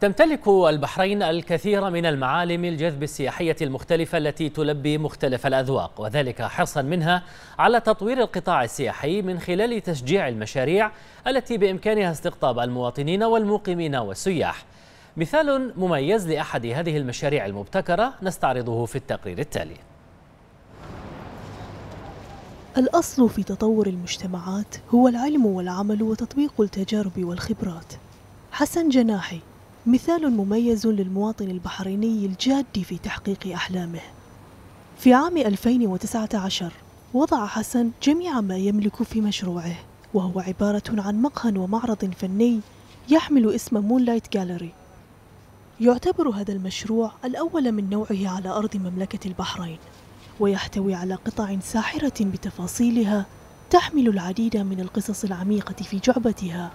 تمتلك البحرين الكثير من المعالم الجذب السياحية المختلفة التي تلبي مختلف الأذواق وذلك حرصا منها على تطوير القطاع السياحي من خلال تشجيع المشاريع التي بإمكانها استقطاب المواطنين والمقيمين والسياح. مثال مميز لأحد هذه المشاريع المبتكرة نستعرضه في التقرير التالي. الأصل في تطور المجتمعات هو العلم والعمل وتطبيق التجارب والخبرات. حسن جناحي مثال مميز للمواطن البحريني الجاد في تحقيق أحلامه. في عام 2019 وضع حسن جميع ما يملك في مشروعه وهو عبارة عن مقهى ومعرض فني يحمل اسم مونلايت جاليري يعتبر هذا المشروع الأول من نوعه على أرض مملكة البحرين ويحتوي على قطع ساحرة بتفاصيلها تحمل العديد من القصص العميقة في جعبتها.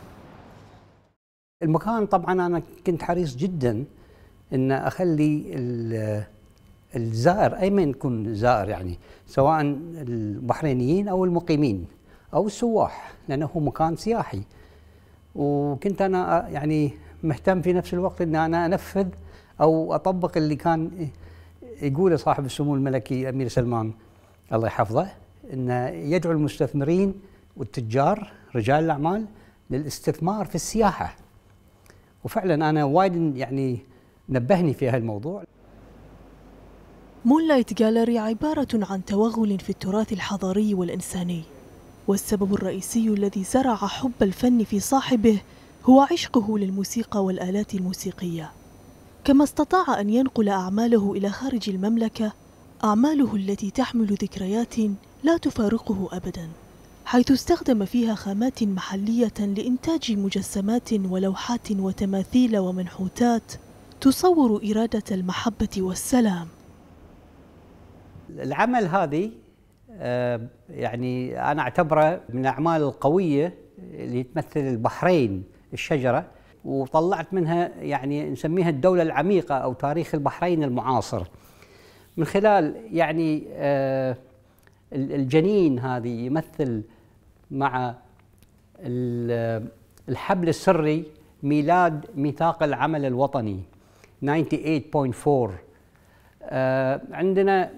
المكان طبعا أنا كنت حريص جدا إن أخلي الزائر أي من يكون زائر يعني سواء البحرينيين أو المقيمين أو السواح لأنه هو مكان سياحي. وكنت أنا يعني مهتم في نفس الوقت إن أنا أنفذ أو أطبق اللي كان يقوله صاحب السمو الملكي أمير سلمان الله يحفظه انه يدعو المستثمرين والتجار رجال الأعمال للاستثمار في السياحة. وفعلا أنا وايد يعني نبهني في هالموضوع مونلايت جاليري عبارة عن توغل في التراث الحضاري والإنساني والسبب الرئيسي الذي زرع حب الفن في صاحبه هو عشقه للموسيقى والآلات الموسيقية. كما استطاع أن ينقل أعماله إلى خارج المملكة أعماله التي تحمل ذكريات لا تفارقه أبداً. حيث استخدم فيها خامات محلية لإنتاج مجسمات ولوحات وتماثيل ومنحوتات تصور إرادة المحبة والسلام. العمل هذه يعني أنا أعتبره من الأعمال القوية اللي تمثل البحرين الشجرة وطلعت منها يعني نسميها الدولة العميقة أو تاريخ البحرين المعاصر. من خلال يعني الجنين هذه يمثل مع الحبل السري ميلاد ميثاق العمل الوطني 98.4 آه عندنا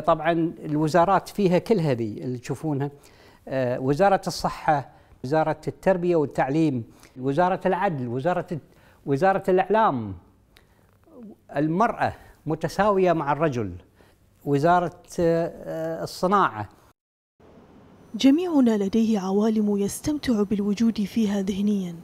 طبعا الوزارات فيها كل هذه اللي تشوفونها. آه وزارة الصحة وزارة التربية والتعليم وزارة العدل وزارة وزارة الإعلام. المرأة متساوية مع الرجل. وزارة آه الصناعة. جميعنا لديه عوالم يستمتع بالوجود فيها ذهنيا.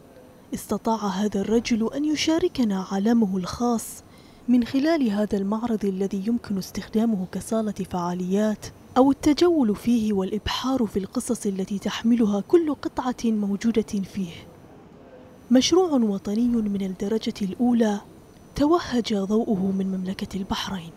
استطاع هذا الرجل أن يشاركنا عالمه الخاص من خلال هذا المعرض الذي يمكن استخدامه كصالة فعاليات أو التجول فيه والإبحار في القصص التي تحملها كل قطعة موجودة فيه. مشروع وطني من الدرجة الأولى توهج ضوءه من مملكة البحرين.